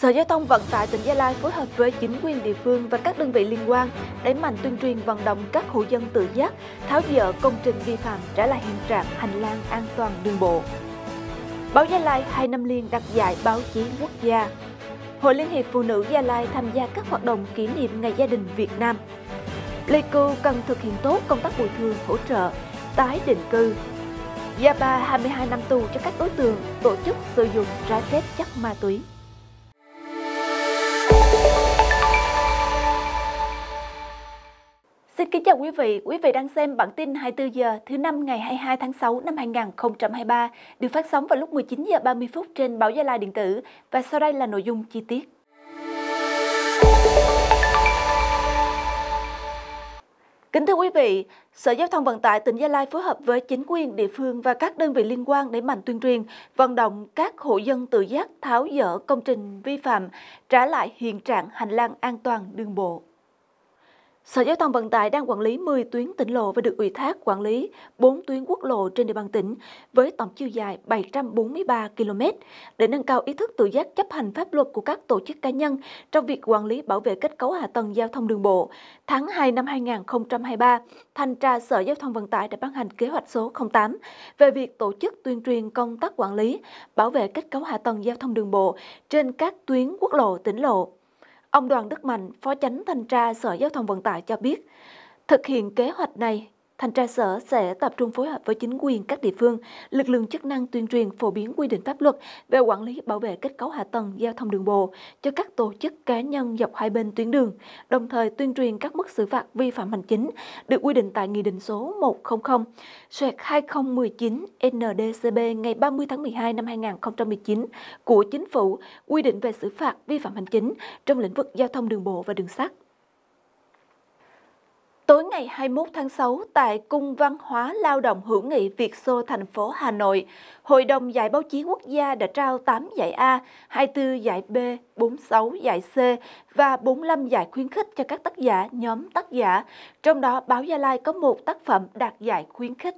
Sở Giao thông Vận tải tỉnh Gia Lai phối hợp với chính quyền địa phương và các đơn vị liên quan đẩy mạnh tuyên truyền vận động các hộ dân tự giác tháo dỡ công trình vi phạm trả lại hiện trạng hành lang an toàn đường bộ. Báo Gia Lai hai năm liên đặt giải báo chí quốc gia. Hội Liên hiệp Phụ nữ Gia Lai tham gia các hoạt động kỷ niệm Ngày Gia đình Việt Nam. Pleiku cần thực hiện tốt công tác bồi thường hỗ trợ, tái định cư. Gia Ba 22 năm tù cho các đối tượng tổ chức sử dụng trái phép chất ma túy. Xin kính chào quý vị, quý vị đang xem bản tin 24 giờ thứ năm ngày 22 tháng 6 năm 2023 được phát sóng vào lúc 19 giờ 30 phút trên báo Gia Lai điện tử và sau đây là nội dung chi tiết. Kính thưa quý vị, Sở Giao thông Vận tải tỉnh Gia Lai phối hợp với chính quyền địa phương và các đơn vị liên quan để mạnh tuyên truyền, vận động các hộ dân tự giác tháo dỡ công trình vi phạm, trả lại hiện trạng hành lang an toàn đường bộ. Sở Giao thông Vận tải đang quản lý 10 tuyến tỉnh lộ và được ủy thác quản lý 4 tuyến quốc lộ trên địa bàn tỉnh với tổng chiều dài 743 km để nâng cao ý thức tự giác chấp hành pháp luật của các tổ chức cá nhân trong việc quản lý bảo vệ kết cấu hạ tầng giao thông đường bộ. Tháng 2 năm 2023, Thanh tra Sở Giao thông Vận tải đã ban hành kế hoạch số 08 về việc tổ chức tuyên truyền công tác quản lý, bảo vệ kết cấu hạ tầng giao thông đường bộ trên các tuyến quốc lộ tỉnh lộ Ông Đoàn Đức Mạnh, Phó Chánh Thanh tra Sở Giao thông Vận tải cho biết, thực hiện kế hoạch này Thanh tra sở sẽ tập trung phối hợp với chính quyền các địa phương, lực lượng chức năng tuyên truyền phổ biến quy định pháp luật về quản lý bảo vệ kết cấu hạ tầng giao thông đường bộ cho các tổ chức cá nhân dọc hai bên tuyến đường, đồng thời tuyên truyền các mức xử phạt vi phạm hành chính được quy định tại Nghị định số 100 xoẹt 2019 NDCB ngày 30 tháng 12 năm 2019 của Chính phủ quy định về xử phạt vi phạm hành chính trong lĩnh vực giao thông đường bộ và đường sắt. Ngày 21 tháng 6 tại Cung Văn hóa Lao động hữu nghị Việt Xô thành phố Hà Nội, Hội đồng Giải báo chí quốc gia đã trao 8 giải A, 24 giải B, 46 giải C và 45 giải khuyến khích cho các tác giả, nhóm tác giả. Trong đó, Báo Gia Lai có một tác phẩm đạt giải khuyến khích.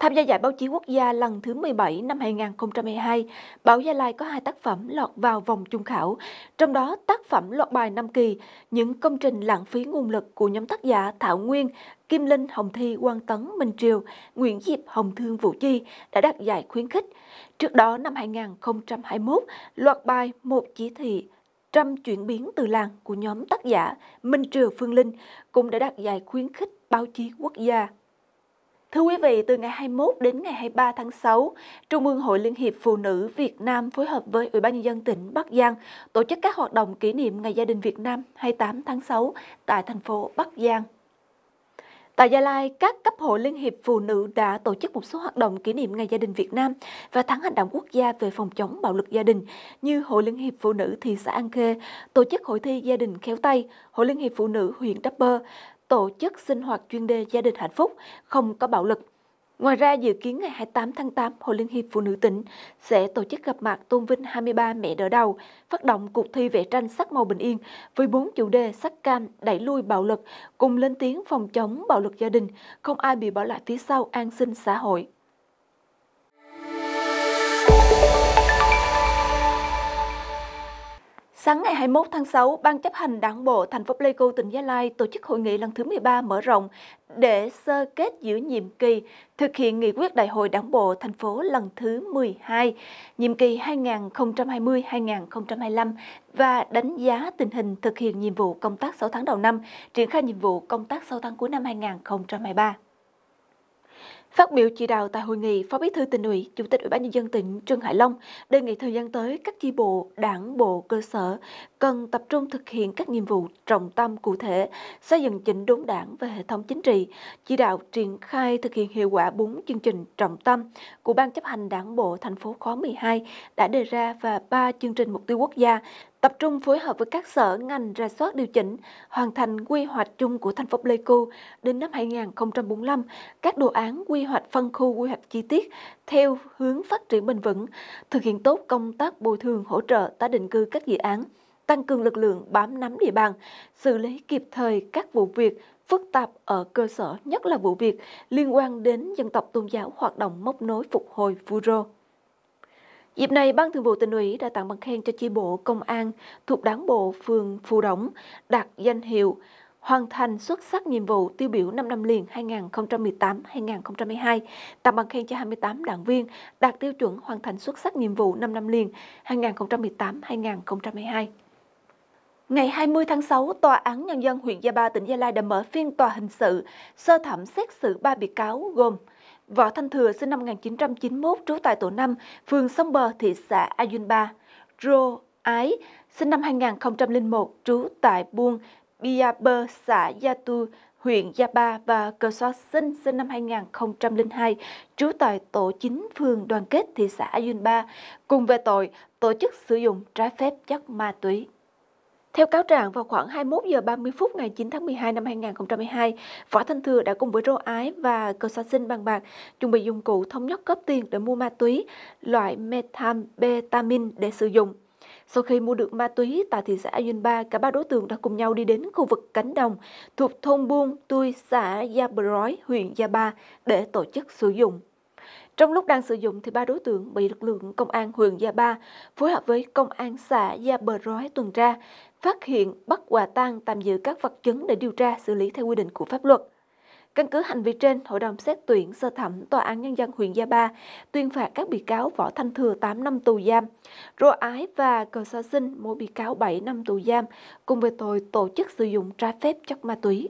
Tham gia giải báo chí quốc gia lần thứ 17 năm 2022, Báo Gia Lai có hai tác phẩm lọt vào vòng chung khảo, trong đó tác phẩm lọt bài năm kỳ, những công trình lãng phí nguồn lực của nhóm tác giả Thảo Nguyên, Kim Linh, Hồng Thi, Quang Tấn, Minh Triều, Nguyễn Diệp, Hồng Thương, Vũ Chi đã đạt giải khuyến khích. Trước đó năm 2021, loạt bài Một chỉ thị trăm chuyển biến từ làng của nhóm tác giả Minh Triều Phương Linh cũng đã đạt giải khuyến khích báo chí quốc gia. Thưa quý vị, từ ngày 21 đến ngày 23 tháng 6, Trung ương Hội Liên hiệp Phụ nữ Việt Nam phối hợp với Ủy ban nhân dân tỉnh Bắc Giang tổ chức các hoạt động kỷ niệm Ngày Gia đình Việt Nam 28 tháng 6 tại thành phố Bắc Giang. Tại Gia Lai, các cấp hội Liên hiệp Phụ nữ đã tổ chức một số hoạt động kỷ niệm Ngày Gia đình Việt Nam và tháng hành động quốc gia về phòng chống bạo lực gia đình như Hội Liên hiệp Phụ nữ thị xã An Khê, tổ chức hội thi gia đình khéo tay, Hội Liên hiệp Phụ nữ huyện Đắk Bơ, tổ chức sinh hoạt chuyên đề gia đình hạnh phúc, không có bạo lực. Ngoài ra, dự kiến ngày 28 tháng 8, Hội Liên hiệp Phụ nữ tỉnh sẽ tổ chức gặp mặt tôn vinh 23 mẹ đỡ đầu, phát động cuộc thi vẽ tranh sắc màu bình yên với bốn chủ đề sắc cam, đẩy lui bạo lực, cùng lên tiếng phòng chống bạo lực gia đình, không ai bị bỏ lại phía sau an sinh xã hội. Sáng ngày 21 tháng 6, Ban chấp hành Đảng bộ thành phố Pleiku tỉnh Gia Lai tổ chức hội nghị lần thứ 13 mở rộng để sơ kết giữa nhiệm kỳ thực hiện nghị quyết Đại hội Đảng bộ thành phố lần thứ 12, nhiệm kỳ 2020-2025 và đánh giá tình hình thực hiện nhiệm vụ công tác 6 tháng đầu năm, triển khai nhiệm vụ công tác 6 tháng cuối năm 2023. Phát biểu chỉ đạo tại hội nghị, Phó Bí thư tỉnh ủy, Chủ tịch Ủy ban nhân dân tỉnh Trương Hải Long đề nghị thời gian tới các chi bộ, đảng bộ, cơ sở cần tập trung thực hiện các nhiệm vụ trọng tâm cụ thể, xây dựng chỉnh đốn đảng và hệ thống chính trị, chỉ đạo triển khai thực hiện hiệu quả bốn chương trình trọng tâm của Ban chấp hành Đảng bộ thành phố khóa 12 đã đề ra và ba chương trình mục tiêu quốc gia tập trung phối hợp với các sở ngành ra soát điều chỉnh, hoàn thành quy hoạch chung của thành phố Pleiku đến năm 2045, các đồ án quy hoạch phân khu quy hoạch chi tiết theo hướng phát triển bền vững, thực hiện tốt công tác bồi thường hỗ trợ tái định cư các dự án, tăng cường lực lượng bám nắm địa bàn, xử lý kịp thời các vụ việc phức tạp ở cơ sở, nhất là vụ việc liên quan đến dân tộc tôn giáo hoạt động móc nối phục hồi Furo. Dịp này, Ban Thường vụ tỉnh ủy đã tặng bằng khen cho chi bộ công an thuộc Đảng bộ phường Phù Đổng đạt danh hiệu hoàn thành xuất sắc nhiệm vụ tiêu biểu 5 năm liền 2018-2022, tặng bằng khen cho 28 đảng viên đạt tiêu chuẩn hoàn thành xuất sắc nhiệm vụ 5 năm liền 2018-2022. Ngày 20 tháng 6, Tòa án Nhân dân huyện Gia Ba, tỉnh Gia Lai đã mở phiên tòa hình sự sơ thẩm xét xử ba bị cáo gồm Võ Thanh Thừa sinh năm 1991 trú tại tổ 5, phường Sông Bờ, thị xã Ayunpa. Rô Ái sinh năm 2001 trú tại buôn Biabơ, xã Gia Tu, huyện Gia Ba và Cờ So Sinh sinh năm 2002 trú tại tổ 9 phường Đoàn Kết, thị xã Ayunpa, cùng về tội tổ chức sử dụng trái phép chất ma túy. Theo cáo trạng, vào khoảng 21 giờ 30 phút ngày 9 tháng 12 năm 2012, Võ Thanh Thừa đã cùng với Rô Ái và Cơ Sa Sinh bàn bạc chuẩn bị dụng cụ thống nhất cấp tiền để mua ma túy loại methamphetamine để sử dụng. Sau khi mua được ma túy tại thị xã Ayunpa, cả ba đối tượng đã cùng nhau đi đến khu vực cánh đồng thuộc thôn Buôn, Tui, xã Gia Bờ Rói, huyện Gia Ba để tổ chức sử dụng. Trong lúc đang sử dụng thì ba đối tượng bị lực lượng công an huyện Gia Ba phối hợp với công an xã Gia Bờ Rói tuần tra, phát hiện, bắt quả tang tạm giữ các vật chứng để điều tra xử lý theo quy định của pháp luật. Căn cứ hành vi trên, Hội đồng xét tuyển sơ thẩm Tòa án Nhân dân huyện Gia Ba tuyên phạt các bị cáo Võ Thanh Thừa 8 năm tù giam, Rô Ái và Cờ Sa Sinh mỗi bị cáo 7 năm tù giam cùng về tội tổ chức sử dụng trái phép chất ma túy.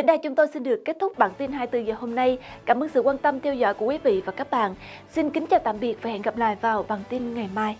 Đến đây chúng tôi xin được kết thúc bản tin 24 giờ hôm nay. Cảm ơn sự quan tâm theo dõi của quý vị và các bạn. Xin kính chào tạm biệt và hẹn gặp lại vào bản tin ngày mai.